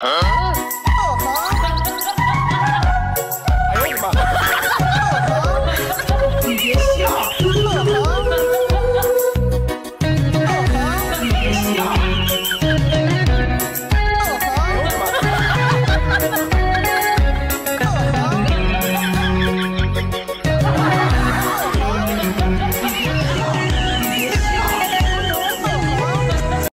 Huh?